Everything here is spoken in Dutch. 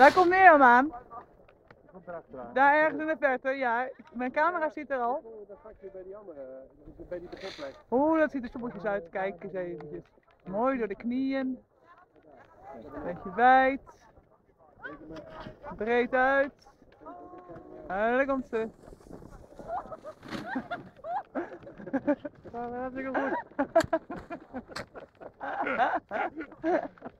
Daar komt Mirjam aan. Daar ergens in de verte, ja. Mijn camera zit er al. Oh, Dan ga ik weer bij die andere, bij die beginplek. Oeh, dat ziet er soepeltjes uit. Kijk eens eventjes. Mooi door de knieën. Beetje wijd. Breed uit. En daar komt ze. Dat is hartstikke goed.